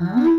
Huh?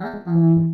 Uh-oh.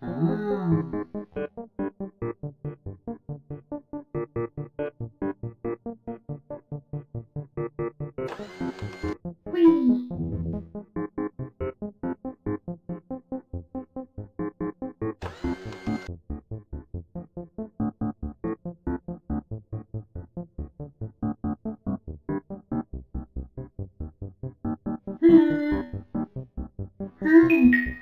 Ah. Música